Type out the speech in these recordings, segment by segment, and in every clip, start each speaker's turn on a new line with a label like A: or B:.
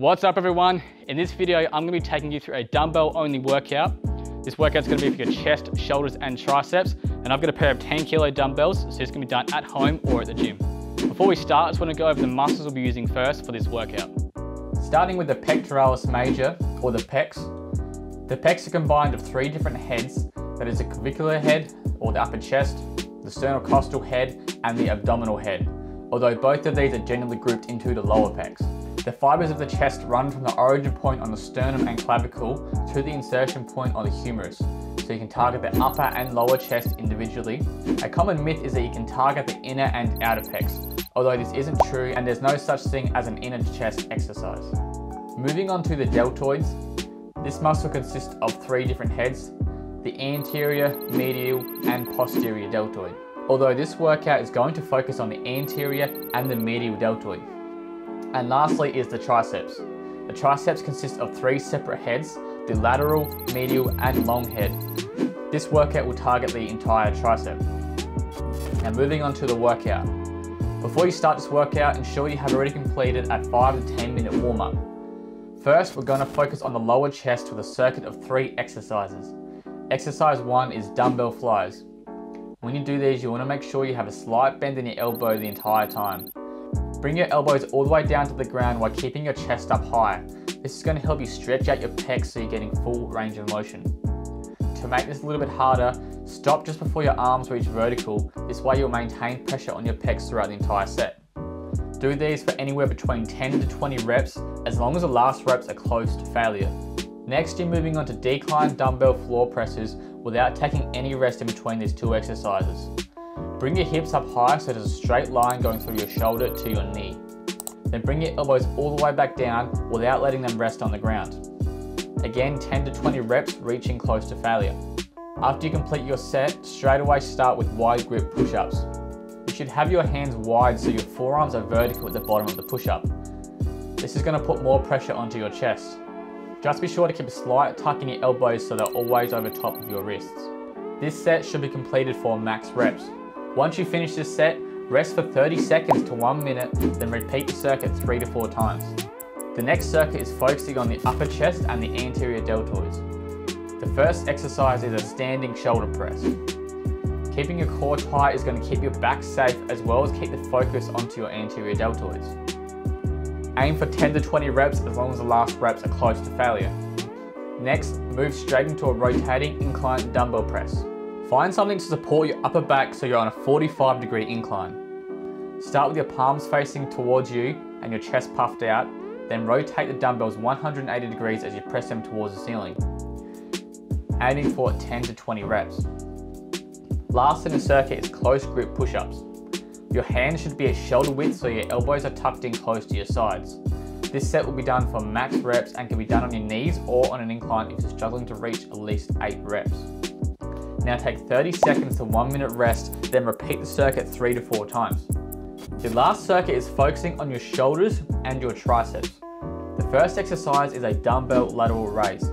A: What's up everyone? In this video, I'm gonna be taking you through a dumbbell only workout. This workout's gonna be for your chest, shoulders, and triceps. And I've got a pair of 10 kilo dumbbells, so it's gonna be done at home or at the gym. Before we start, I just wanna go over the muscles we'll be using first for this workout. Starting with the pectoralis major, or the pecs. The pecs are combined of three different heads, that is the clavicular head, or the upper chest, the sternocostal head, and the abdominal head, although both of these are generally grouped into the lower pecs. The fibers of the chest run from the origin point on the sternum and clavicle to the insertion point on the humerus, so you can target the upper and lower chest individually. A common myth is that you can target the inner and outer pecs, although this isn't true and there's no such thing as an inner chest exercise. Moving on to the deltoids, this muscle consists of three different heads, the anterior, medial and posterior deltoid. Although this workout is going to focus on the anterior and the medial deltoid. And lastly is the triceps. The triceps consist of three separate heads, the lateral, medial and long head. This workout will target the entire tricep. Now moving on to the workout. Before you start this workout, ensure you have already completed a 5 to 10 minute warm up. First, we're going to focus on the lower chest with a circuit of three exercises. Exercise 1 is dumbbell flies. When you do these, you want to make sure you have a slight bend in your elbow the entire time. Bring your elbows all the way down to the ground while keeping your chest up high. This is going to help you stretch out your pecs so you're getting full range of motion. To make this a little bit harder, stop just before your arms reach vertical. This way you'll maintain pressure on your pecs throughout the entire set. Do these for anywhere between 10 to 20 reps, as long as the last reps are close to failure. Next, you're moving on to decline dumbbell floor presses without taking any rest in between these two exercises. Bring your hips up high so there's a straight line going through your shoulder to your knee. Then bring your elbows all the way back down without letting them rest on the ground. Again, 10 to 20 reps reaching close to failure. After you complete your set, straight away start with wide grip push-ups. You should have your hands wide so your forearms are vertical at the bottom of the push-up. This is going to put more pressure onto your chest. Just be sure to keep a slight tuck in your elbows so they're always over top of your wrists. This set should be completed for max reps. Once you finish this set, rest for 30 seconds to 1 minute, then repeat the circuit 3 to 4 times. The next circuit is focusing on the upper chest and the anterior deltoids. The first exercise is a standing shoulder press. Keeping your core tight is going to keep your back safe as well as keep the focus onto your anterior deltoids. Aim for 10 to 20 reps as long as the last reps are close to failure. Next, move straight into a rotating incline dumbbell press. Find something to support your upper back so you're on a 45 degree incline. Start with your palms facing towards you and your chest puffed out, then rotate the dumbbells 180 degrees as you press them towards the ceiling, aiming for 10 to 20 reps. Last in the circuit is close grip push-ups. Your hands should be at shoulder width so your elbows are tucked in close to your sides. This set will be done for max reps and can be done on your knees or on an incline if you're struggling to reach at least 8 reps. Now take 30 seconds to 1 minute rest, then repeat the circuit 3 to 4 times. Your last circuit is focusing on your shoulders and your triceps. The first exercise is a dumbbell lateral raise.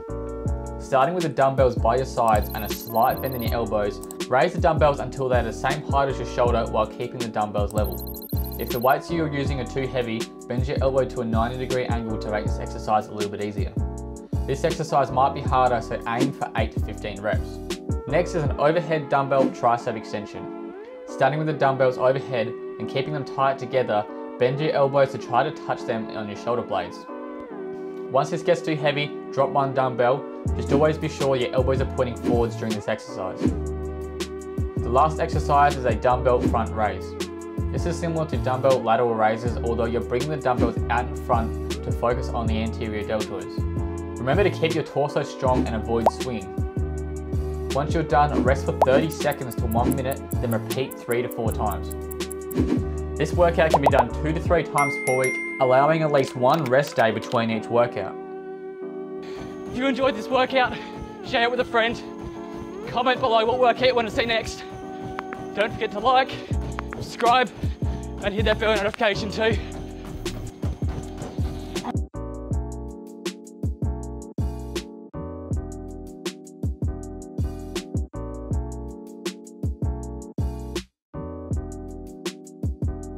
A: Starting with the dumbbells by your sides and a slight bend in your elbows, raise the dumbbells until they're the same height as your shoulder while keeping the dumbbells level. If the weights you're using are too heavy, bend your elbow to a 90 degree angle to make this exercise a little bit easier. This exercise might be harder, so aim for 8 to 15 reps. Next is an overhead dumbbell tricep extension. Starting with the dumbbells overhead and keeping them tight together, bend your elbows to try to touch them on your shoulder blades. Once this gets too heavy, drop one dumbbell. Just always be sure your elbows are pointing forwards during this exercise. The last exercise is a dumbbell front raise. This is similar to dumbbell lateral raises, although you're bringing the dumbbells out in front to focus on the anterior deltoids. Remember to keep your torso strong and avoid swinging. Once you're done, rest for 30 seconds to 1 minute, then repeat 3 to 4 times. This workout can be done 2 to 3 times per week, allowing at least one rest day between each workout. If you enjoyed this workout, share it with a friend. Comment below what workout you want to see next. Don't forget to like, subscribe, and hit that bell notification too.